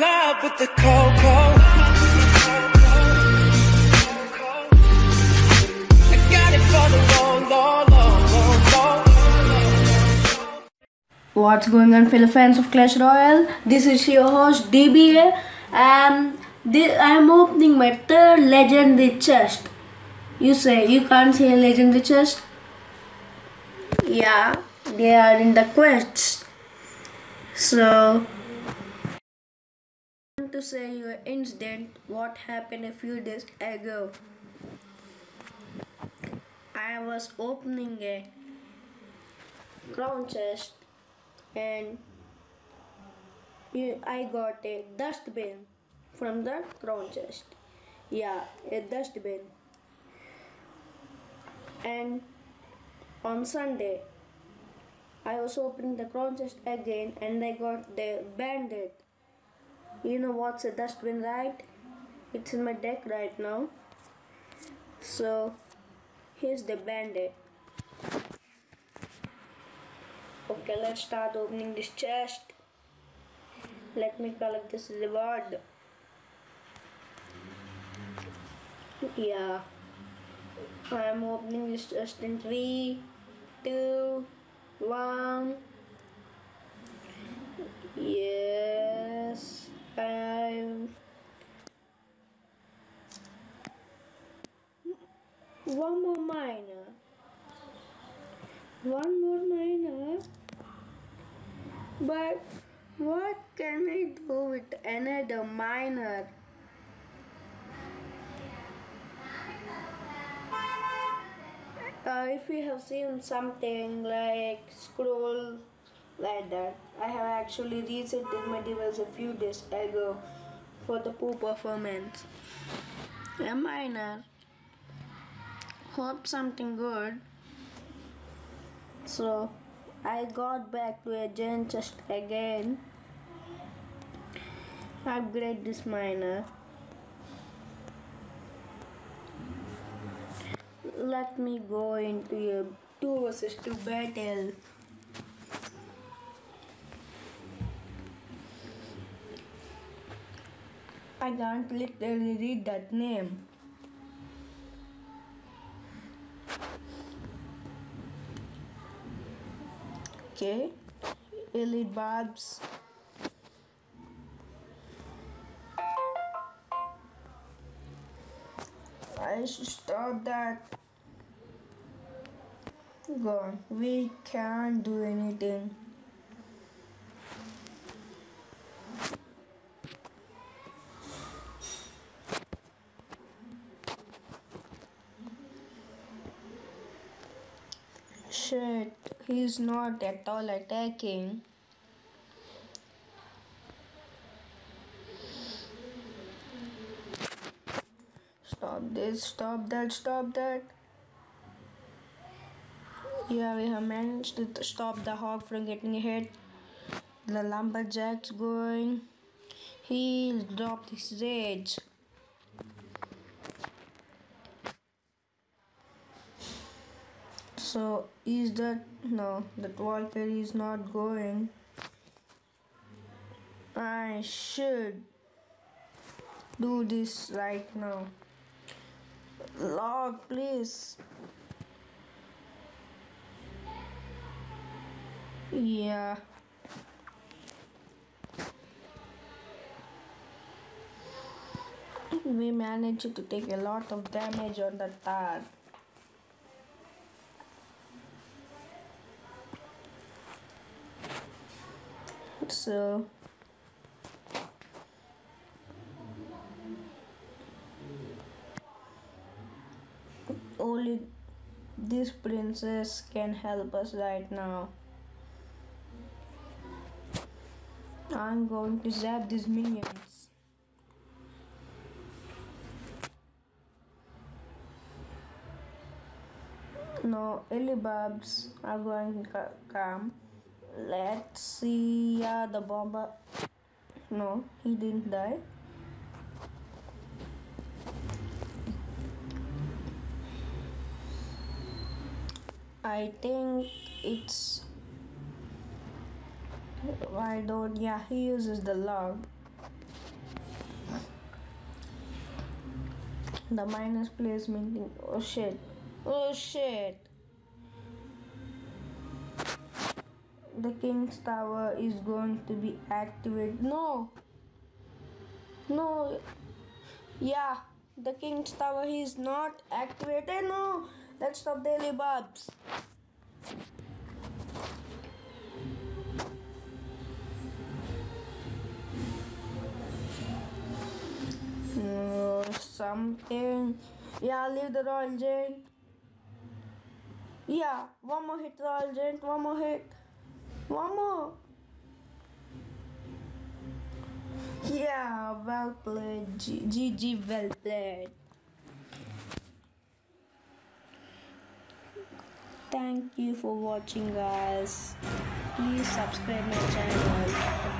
love with the. I got it for the. What's going on, fellow fans of Clash Royale? This is your host DBA, and thi- I'm opening my third legendary chest. You say you can't see a legendary chest? Yeah, they are in the quests. So, I say your incident. What happened a few days ago? I was opening a crown chest and I got a dustbin from the crown chest. Yeah, a dustbin. And on Sunday, I was opening the crown chest again and I got the bandit. You know what's a dustbin, right? It's in my deck right now. So, here's the bandit. Okay, let's start opening this chest. Let me collect this reward. Yeah. I'm opening this chest in 3, 2, 1. But what can I do with another minor? Uh, if you have seen something like scroll like that, I have actually resetted my device a few days ago for the poor performance. A minor. Hope something good. So I got back to a giant chest again. Upgrade this miner. Let me go into a 2 versus 2 battle. I can't literally read that name. Okay, elite barbs. I should stop that. Gone. We can't do anything. Shit, he's not at all attacking. Stop this, stop that, stop that. Yeah, we have managed to stop the hog from getting hit. The lumberjack's going. He dropped his rage. So is that no? That Valkyrie is not going. I should do this right now. Log, please. Yeah. We managed to take a lot of damage on the tar. So only this princess can help us right now. I'm going to zap these minions. No, elite barbs are going to come let's see uh, the bomber no he didn't die. I think it's why don't yeah he uses the log. The minus placement oh shit oh shit. The king's tower is going to be activated. No. No. Yeah. The king's tower is not activated. No. Let's stop daily bubs. No, mm, something. Yeah, leave the royal giant. Yeah, one more hit, royal giant. One more hit. One more. Yeah, well played. GG, well played. Thank you for watching, guys. Please subscribe my channel.